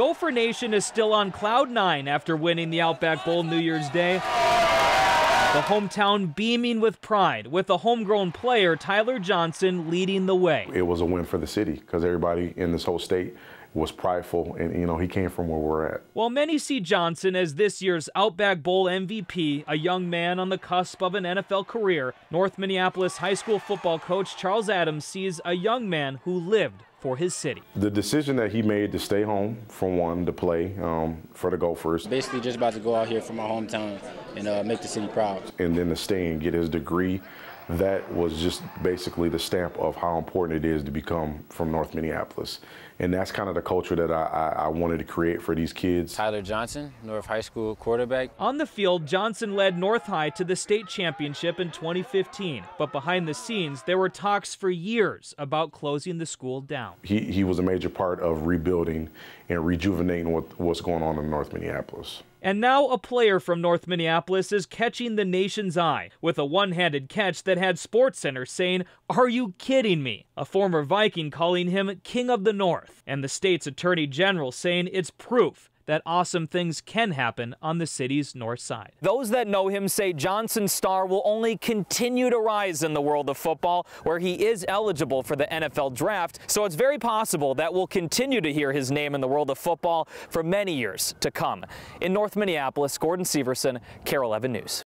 Gopher Nation is still on cloud nine after winning the Outback Bowl New Year's Day. The hometown beaming with pride, with a homegrown player, Tyler Johnson, leading the way. It was a win for the city because everybody in this whole state was prideful, and you know he came from where we're at. While many see Johnson as this year's Outback Bowl MVP, a young man on the cusp of an NFL career, North Minneapolis high school football coach Charles Adams sees a young man who lived for his city. The decision that he made to stay home, for one, to play um, for the Gophers. Basically, just about to go out here for my hometown and uh, make the city proud. And then to stay and get his degree, that was just basically the stamp of how important it is to become from North Minneapolis. And that's kind of the culture that I, I, I, wanted to create for these kids. Tyler Johnson, North High School quarterback. On the field, Johnson led North High to the state championship in 2015. But behind the scenes, there were talks for years about closing the school down. He, he was a major part of rebuilding and rejuvenating what, what's going on in North Minneapolis. And now a player from North Minneapolis is catching the nation's eye with a one handed catch that had SportsCenter saying, Are you kidding me? A former Viking calling him King of the North, and the state's Attorney General saying it's proof that awesome things can happen on the city's north side. Those that know him say Johnson's star will only continue to rise in the world of football, where he is eligible for the NFL draft. So it's very possible that we'll continue to hear his name in the world of football for many years to come. In North Minneapolis, Gordon Severson, KARE 11 News.